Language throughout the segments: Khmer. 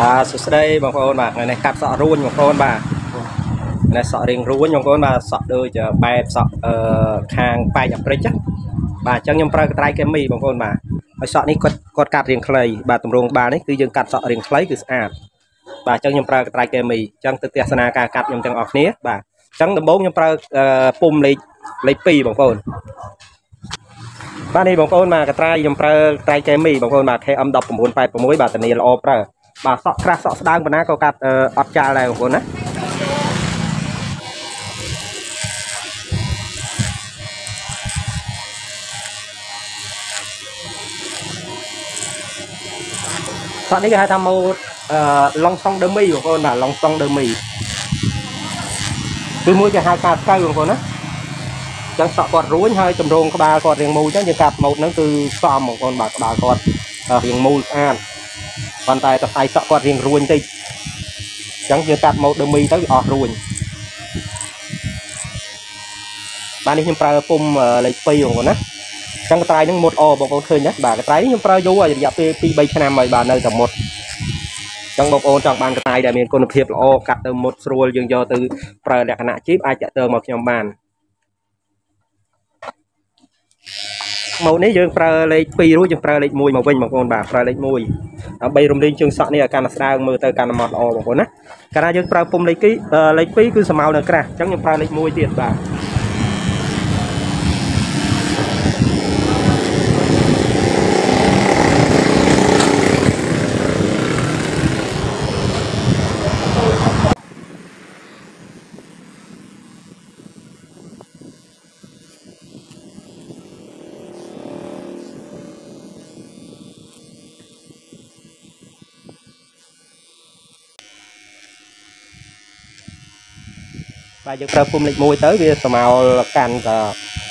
បាទសួស្តីបងប្អូនបាទថ្ងៃនេះកាត់សក់រួញបងប្អូនបាទនេះសក់រៀងរួញបងប្អូនបាទសក់ដូចបែបសក់អឺខាងប៉ែកអាព្រិចណាបាទអញ្ចឹងខ្ញុំប្រើកត្រៃគីមីបងប្អូនបាទហើយសក់នេះគាត់គាត់កាត់រៀងខ្លីបាទទម្រង់ក្បាលនេះគឺយើងកាត់សក់រៀងខ្លីគឺស្អាតបាទអញ្ចឹងខ្ញុំប្រើកត្រៃគីមីអញ្ចឹងទៅទស្សនាការកាត់ខ្ញុំទាំងអស់គ្នាបាទអញ្ចឹងដំបូងខ្ញុំប្រើពុំលេខលេខ2បងប្អូនបាទនេះបងប្អូនបាទកត្រៃខ្ញុំប្រើត្រៃគីមីបងប្អូនបាទ KM1986 បាទធានាល្អប្រើ បាទសក់ក្រាស់សក់ស្ដើងប៉ុណ្ណាក៏កាត់អត់ចាល់ដែរបងប្អូនណាសក់នេះគេហៅថាម៉ូតអឺឡុងសុងដឺមីបងប្អូនបាទឡុងសុងដឺមីគឺមួយគេហៅកាត់កៅបងប្អូនណាចឹងសក់គាត់រួញហើយតម្រងក្បាលគាត់រៀងមូលចឹងយើងកាត់ម៉ូតហ្នឹងគឺសមបងប្អូនបាទក្បាលគាត់រៀងមូលស្អាត ប៉ុន្តែតៃសក់គាត់រៀងរួញតិចអញ្ចឹងយើងកាត់ម៉ូតដឺមីទៅអស់រួញបាទនេះខ្ញុំប្រើពុំលេខ2បងប្អូនណាចឹងកត្រៃហ្នឹងមុតអបងប្អូនឃើញណាបាទកត្រៃនេះខ្ញុំប្រើយូររយៈពេល2 3ឆ្នាំហើយបាទនៅតែមុតចឹងបងប្អូនចង់បានកត្រៃដែលមានគុណភាពល្អកាត់ទៅមុតស្រួលយើងយកទៅប្រើលក្ខណៈជីបអាចតាក់ទងមកខ្ញុំបាន ម៉ូតនេះយើងប្រើលេខ2រួចយើងប្រើលេខ1មកវិញបងប្អូនបាទប្រើលេខ1ដើម្បីរំលែងជើងសក់នេះឲ្យកាន់តែស្ដើងមើលទៅកាន់តែម៉ត់ល្អបងប្អូនណាកាលណាយើងប្រើពុំលេខ2លេខ2គឺស្មើនៅក្រាស់អញ្ចឹងខ្ញុំប្រើលេខ1ទៀតបាទ បាទយើងប្រើពុំលេខ1ទៅវាស្មើកាន់តែ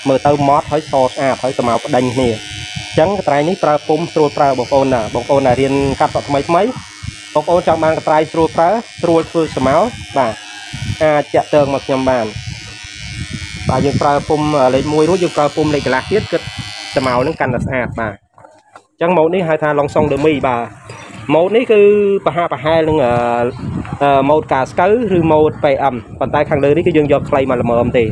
មើលទៅម៉ត់ហើយសស្អាតហើយស្មើបដិញគ្នាអញ្ចឹងកត្រៃនេះប្រើពុំស្រួលប្រើបងប្អូនណាបងប្អូនដែលរៀនកាត់សក់ថ្មីថ្មីបងប្អូនចង់បានកត្រៃស្រួលប្រើស្រួលធ្វើស្មើបាទអាចចាក់ទងមកខ្ញុំបានបាទយើងប្រើពុំលេខ1រួចយើងប្រើពុំលេខកន្លះទៀតគិតស្មើនឹងកាន់តែស្អាតបាទអញ្ចឹងម៉ូតនេះហៅថាឡុងសុងដឺមីបាទ ម៉ូតនេះគឺប្រហាក់ប្រហែលនឹងម៉ូតកាស្កៅឬម៉ូត PM ប៉ុន្តែខាងលើនេះគឺយើងយកខ្លីមកល្មមទេ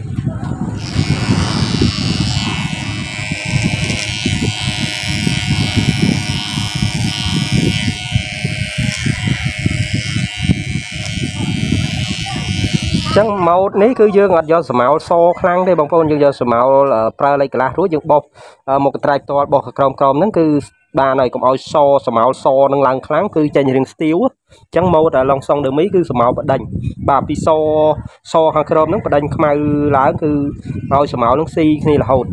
ចឹងម៉ូតនេះគឺយើងអត់យកស្មៅសខ្លាំងទេបងប្អូនយើងយកស្មៅប្រើលេខកន្លះរួចយើងបោះមកកត្រៃផ្ទាល់បោះក្រោមក្រោមហ្នឹងគឺ បានហើយកុំឲ្យសស្មៅសនឹងឡើងខ្លាំងគឺចេញរឿងស្ទៀវអញ្ចឹងម៉ូតឡុងសុងដឺមីគឺស្មៅបដិញបាទពីសសខាងក្រោមហ្នឹងបដិញខ្មៅឡើងគឺឲ្យស្មៅនឹងស៊ីគ្នារហូត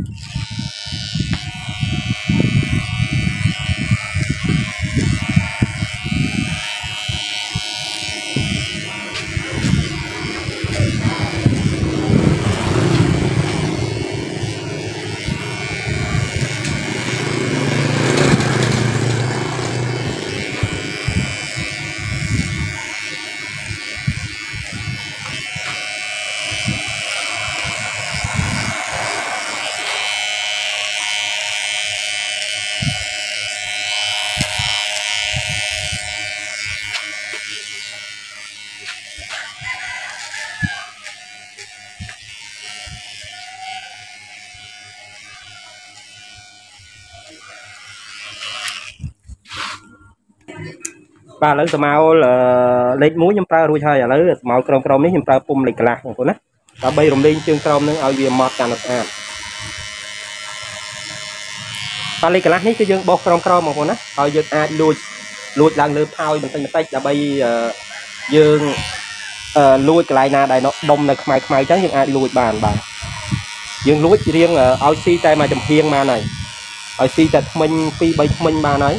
បាទឥឡូវស្មៅលេខ1ខ្ញុំប្រើរួចហើយឥឡូវស្មៅក្រមក្រមនេះខ្ញុំប្រើពុំលេខកន្លះបងប្អូនណាដើម្បីរំលែងជើងក្រោមនឹងឲ្យវាម៉ត់កាន់តែស្អាតបាទលេខកន្លះនេះគឺយើងបោះក្រមក្រមបងប្អូនណាហើយយើងអាចលួចលួចឡើងលើផោយបន្តិចបន្តិចដើម្បីយើងលួចកន្លែងណាដែលដុំនៅខ្មៅខ្មៅអញ្ចឹងយើងអាចលួចបានបាទយើងលួចរៀងឲ្យស៊ីតែមួយចំហៀងបានហើយឲ្យស៊ីតែថ្មិញ2 3ថ្មិញបានហើយ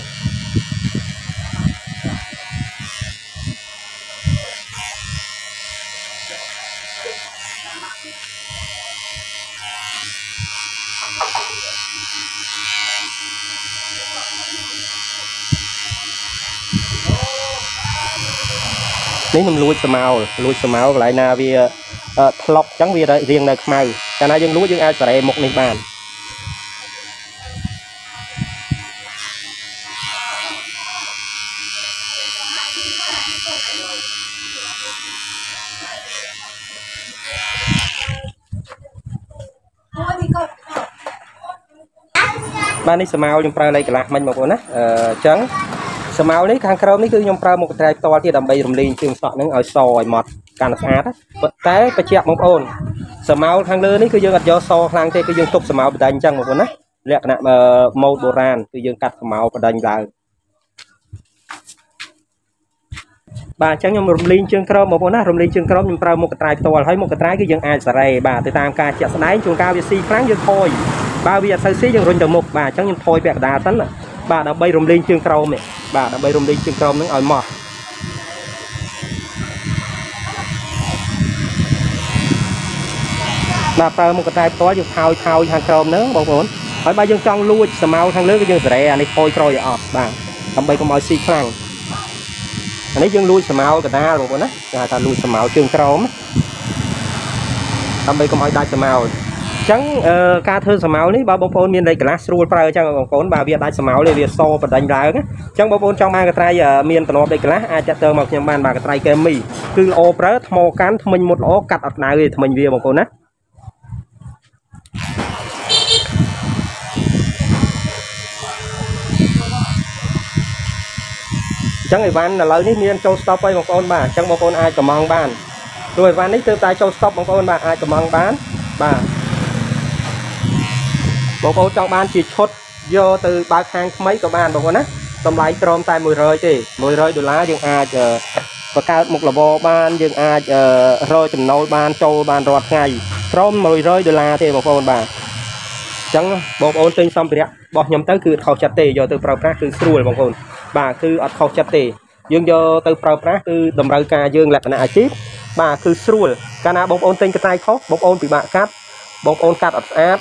នេះខ្ញុំលួចស្មៅលួចស្មៅកន្លែងណាវាធ្លុកអញ្ចឹងវារៀងនៅខ្មៅកាលណាយើងលួចយើងអាចសារ៉េមុខនេះបានបាទនេះសមោលខ្ញុំប្រើលេខកន្លះមិញបងប្អូនណាអឺអញ្ចឹង សមោលនេះខាងក្រោមនេះគឺខ្ញុំប្រើមុខកន្ត្រៃផ្ទាល់ទៀតដើម្បីរំលែងជើងសក់ហ្នឹងឲ្យសឲ្យម៉ត់កាន់ស្អាតប៉ុន្តែបញ្ជាក់បងប្អូនសមោលខាងលើនេះគឺយើងអត់យកសខ្លាំងទេគឺយើងទុកសមោលបដាញ់អញ្ចឹងបងប្អូនណាលក្ខណៈម៉ូដបុរាណគឺយើងកាត់សមោលបដាញ់ឡើងបាទអញ្ចឹងខ្ញុំរំលែងជើងក្រោមបងប្អូនណារំលែងជើងក្រោមខ្ញុំប្រើមុខកន្ត្រៃផ្ទាល់ហើយមុខកន្ត្រៃគឺយើងអាចសារ៉េបាទទៅតាមការជាក់ស្ដែងជួនកាលវាស៊ីខ្លាំងយើងថយបើវាអត់សូវស៊ីយើងរុញទៅមុខបាទអញ្ចឹងខ្ញុំថយពាក់កណ្ដាលសិន បាទដើម្បីរំលែងជើងក្រោមនេះបាទដើម្បីរំលែងជើងក្រោមនឹងឲ្យម៉ត់បាទប្រើមុខកន្ត្រៃផ្ទាល់យើងថោយថោយខាងក្រោមហ្នឹងបងប្អូនហើយបើយើងចង់លួចសមោលខាងលើគឺយើងសារ៉េអានេះថយក្រោយឲ្យអត់បាទដើម្បីកុំឲ្យស៊ីខ្លាំងអានេះយើងលួចសមោលកដាលបងប្អូនណាគេហៅថាលួចសមោលជើងក្រោមដើម្បីកុំឲ្យដាច់សមោលអញ្ចឹងការធ្វើសមោលនេះបើបងប្អូនមានលេខកន្លះស្រួលប្រើអញ្ចឹងបងប្អូនបើវាដាច់សមោលនេះវាសបដិញឡើងអញ្ចឹងបងប្អូនចង់បានកត្រៃមានតំណប់លេខកន្លះអាចចាក់ទៅមកខ្ញុំបានបាទកត្រៃកែមីគឺល្អប្រើថ្មកាន់ថ្មិញមុតល្អកាត់អត់ក្តៅទេថ្មិញវាបងប្អូនណាចឹងអីវ៉ាន់ឥឡូវនេះមានចូល stop ហើយបងប្អូនបាទអញ្ចឹងបងប្អូនអាចកំងបានព្រោះអីវ៉ាន់នេះទើបតែចូល stop បងប្អូនបាទអាចកំងបានបាទ បងប្អូនចង់បានជាឈុតយកទៅបើកហាងថ្មីក៏បានបងប្អូនណាតម្លៃក្រមតែ100ទេ100ដុល្លារយើងអាចបង្កើតមុខរបរបានយើងអាចរកចំណូលបានចូលបានរាល់ថ្ងៃក្រម100ដុល្លារទេបងប្អូនបាទអញ្ចឹងបងប្អូនទិញសម្ភារៈរបស់ខ្ញុំទៅគឺខុសចិត្តទេយកទៅប្រើប្រាស់គឺស្រួលបងប្អូនបាទគឺអត់ខុសចិត្តទេយើងយកទៅប្រើប្រាស់គឺតម្រូវការយើងលក្ខណៈអាជីពបាទគឺស្រួលកាលណាបងប្អូនទិញកន្លែងខុសបងប្អូនពិបាកកាត់បងប្អូនកាត់អត់ស្អាត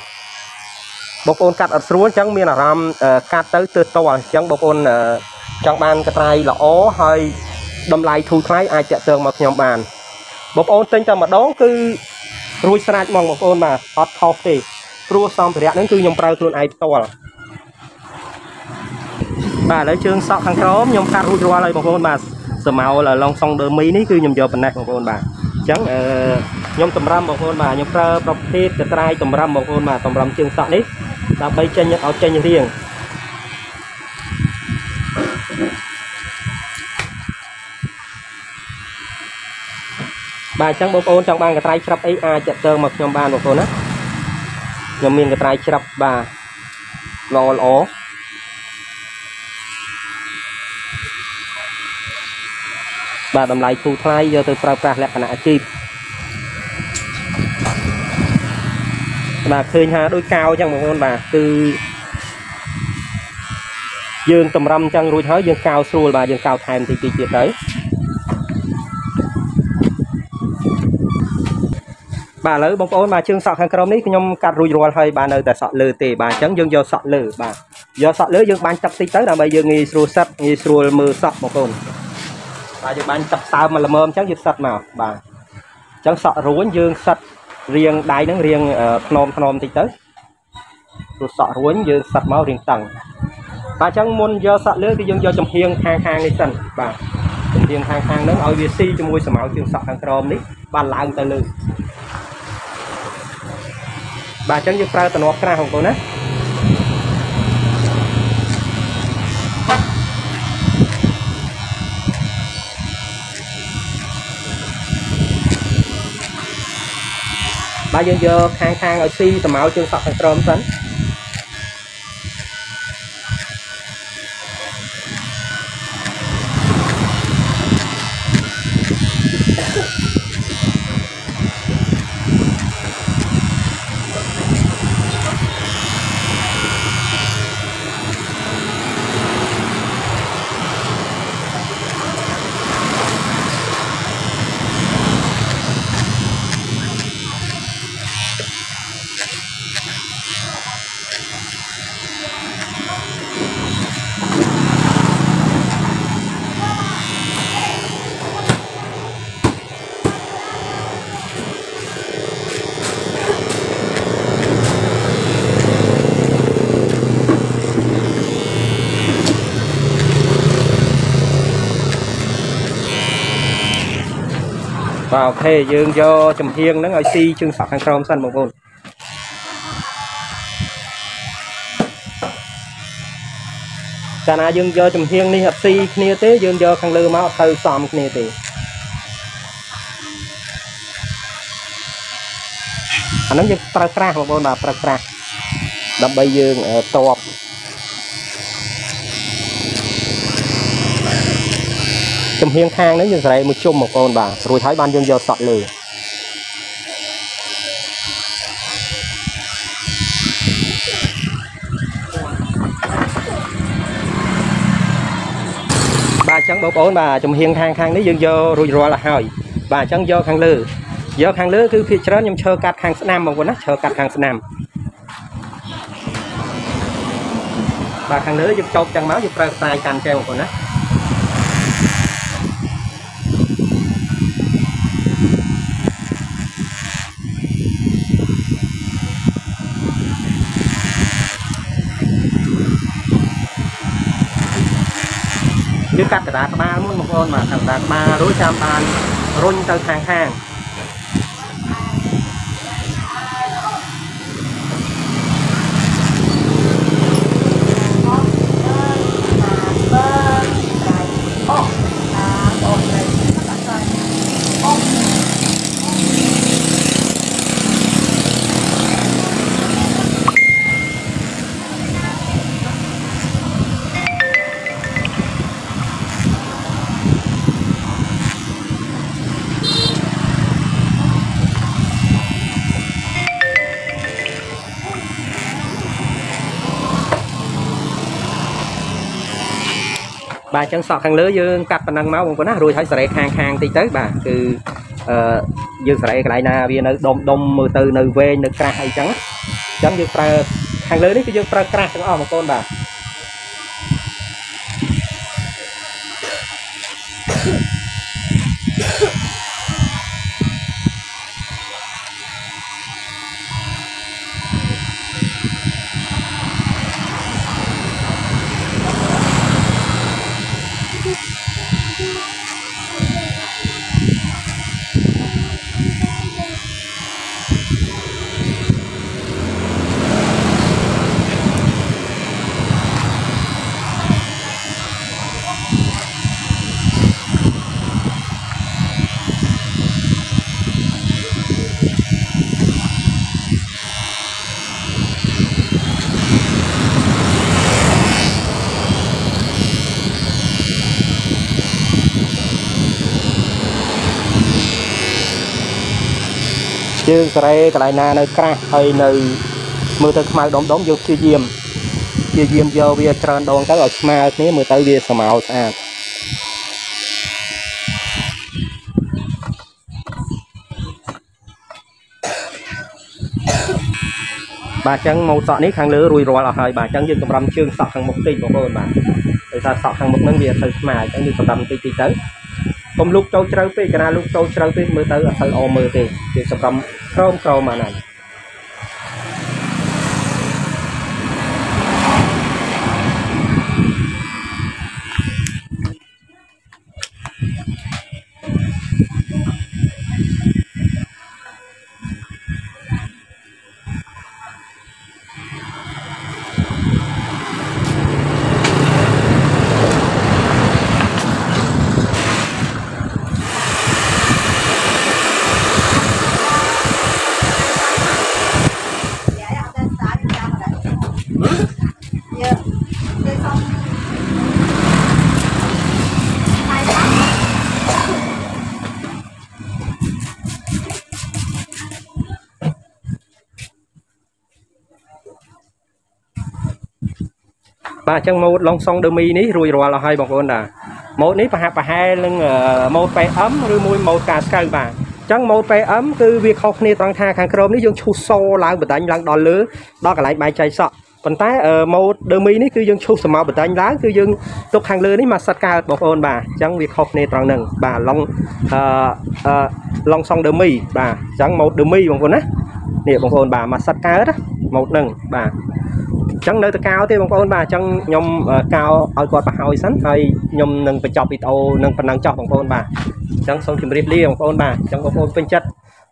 បងប្អូនកាត់អត់ស្រួលអញ្ចឹងមានអារម្មណ៍កាត់ទៅទើសតអញ្ចឹងបងប្អូនចង់បានកន្លែងល្អហើយតម្លៃធូរថ្លៃអាចតាក់ទងមកខ្ញុំបានបងប្អូនទិញតែម្ដងគឺរួចស្រេចហ្មងបងប្អូនបាទអត់ខុសទេព្រោះសម្ភារៈហ្នឹងគឺខ្ញុំប្រើខ្លួនឯងផ្ទាល់បាទឥឡូវជើងសក់ខាងក្រោមខ្ញុំកាត់រួចរាល់ហើយបងប្អូនបាទសមោលឡុងសុងដឺមីនេះគឺខ្ញុំយកប៉ុណ្ណេះបងប្អូនបាទ អញ្ចឹងអឺខ្ញុំតម្រាំបងប្អូនបាទខ្ញុំប្រើប្រភេទកត្រៃតម្រាំបងប្អូនបាទតម្រាំជើងសក់នេះដើម្បីចេញឲ្យចេញរៀងបាទអញ្ចឹងបងប្អូនចង់បានកត្រៃច្រាប់អីអាចចាក់ទើមកខ្ញុំបានបងប្អូនណាខ្ញុំមានកត្រៃច្រាប់បាទល្អល្អ បាទតម្លៃធូរថ្លៃយកទៅប្រើប្រាស់លក្ខណៈអាជីពបាទឃើញថាដូចកៅអញ្ចឹងបងប្អូនបាទគឺយើងតម្រំអញ្ចឹងរួចហើយយើងកៅស្រួលបាទយើងកៅថែមតិចតិចទៀតទៅបាទឥឡូវបងប្អូនបាទជើងសក់ខាងក្រោមនេះខ្ញុំកាត់រួចរាល់ហើយបាទនៅតែសក់លើទេបាទអញ្ចឹងយើងយកសក់លើបាទយកសក់លើយើងបាញ់ទឹកតិចទៅដើម្បីយើងងាយស្រួលសិតងាយស្រួលមើលសក់បងប្អូន បាទយើងបាញ់ទឹកសើមមកល្មមអញ្ចឹងយើងសិតមកបាទអញ្ចឹងសក់រួញយើងសិតរៀងដៃហ្នឹងរៀងធ្នមធ្នមតិចទៅព្រោះសក់រួញយើងសិតមករៀងតឹងបាទអញ្ចឹងមុនយកសក់លើគឺយើងយកចំហៀងខាងខាងនេះសិនបាទចំហៀងខាងខាងហ្នឹងឲ្យវាស៊ីជាមួយសម្ៅជើងសក់ខាងក្រោមនេះបាទឡើងទៅលើបាទអញ្ចឹងយើងប្រើតំណក្រាស់បងប្អូនណា បាទយើងយកខាងខាងឲ្យស៊ីសម្ៅជើងសក់ខាងក្រោមសិន បាទអូខេយើងយកចំហៀងហ្នឹងឲ្យស៊ីជើងសក់ខាងក្រោមសិនបងប្អូនកាលណាយើងយកចំហៀងនេះអត់ស៊ីគ្នាទេយើងយកខាងលើមកអត់ទៅសមគ្នាទេអាហ្នឹងយើងប្រើប្រាស់បងប្អូនបាទប្រើប្រាស់ដើម្បីយើងតប ចំហៀងខាងហ្នឹងយើងស្រែមួយជុំបងប្អូនបាទរួចហើយបានយើងយកសក់លើបាទអញ្ចឹងបងប្អូនបាទចំហៀងខាងខាងនេះយើងយករួចរាល់ហើយបាទអញ្ចឹងយកខាងលើយកខាងលើគឺភាគច្រើនខ្ញុំឈើកាត់ខាងស្ដាំបងប្អូនណាឈើកាត់ខាងស្ដាំបាទខាងលើយើងចោកចឹងមកយើងប្រើខ្សែកាន់ចែបងប្អូនណា យើងកាត់កណ្ដាលក្បាលមុនបងប្អូនបាទកណ្ដាលក្បាលរួចចាំបានរុញទៅខាងខាង បាទអញ្ចឹងសក់ខាងលើយើងកាត់ប៉ុណ្ណឹងមកបងប្អូនណារួចហើយសរេខាងខាងតិចទៅបាទគឺអឺយើងសរេកន្លែងណាវានៅដុំដុំមើលទៅនៅវែងនៅក្រាស់អីចឹងអញ្ចឹងយើងប្រើខាងលើនេះគឺយើងប្រើក្រាស់ទាំងអស់បងប្អូនបាទ ជើងសារ៉េកន្លែងណានៅក្រាស់ហើយនៅមើលទៅខ្មៅដុំដុំយើងព្យាយាមព្យាយាមយកវាច្រើនដងទៅឲ្យស្មើគ្នាមើលទៅវាស្មើស្អាតបាទអញ្ចឹងម៉ូតសក់នេះខាងលើរួចរាល់អស់ហើយបាទអញ្ចឹងយើងកម្រាំជើងសក់ខាងមុខតិចបងប្អូនបាទដោយសារសក់ខាងមុខហ្នឹងវាទៅស្មើអញ្ចឹងយើងកម្រាំតិចតិចទៅ កុំលូកចូលជ្រៅពេកកាលណាលូកចូលជ្រៅពេកមើលទៅអត់ទៅអមមើលទេយើងសម្រាប់ក្រោមក្រោមអាហ្នឹង បាទអញ្ចឹងម៉ូតឡុងសុងដឺមីនេះរួចរាល់អស់ហើយបងប្អូនតាម៉ូតនេះប្រហាក់ប្រហែលនឹងម៉ូត PM ឬមួយម៉ូតកាស្កៅបាទអញ្ចឹងម៉ូត PM គឺវាខុសគ្នាត្រង់ថាខាងក្រោមនេះយើងឈូសសូឡើងបដាញ់ឡើងដល់លើដល់កន្លែងបែកចៃសក់ប៉ុន្តែម៉ូតដឺមីនេះគឺយើងឈូសសម្រាប់បដាញ់ឡើងគឺយើងទុកខាងលើនេះមកសិតកើតបងប្អូនបាទអញ្ចឹងវាខុសគ្នាត្រង់ហ្នឹងបាទឡុងអឺឡុងសុងដឺមីបាទអញ្ចឹងម៉ូតដឺមីបងប្អូនណានេះបងប្អូនបាទមកសិតកើតម៉ូតហ្នឹងបាទ អញ្ចឹងនៅតកៅទេបងប្អូនបាទអញ្ចឹងខ្ញុំកៅឲ្យគាត់ប្រហើយសិនហើយខ្ញុំនឹងបញ្ចប់វីដេអូនឹងប៉ុណ្ណឹងចោះបងប្អូនបាទអញ្ចឹងសូមជម្រាបលាបងប្អូនបាទអញ្ចឹងបងប្អូនពេញចិត្ត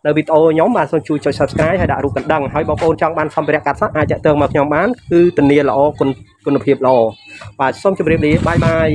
នៅវីដេអូខ្ញុំបាទសូមជួយចុច Subscribe ហើយដាក់រូបកណ្ដឹងហើយបងប្អូនចង់បានសម្ភារៈកាត់សក់អាចតាក់ទងមកខ្ញុំបានគឺធានាល្អគុណគុណភាពល្អបាទសូមជម្រាបលាបាយបាយ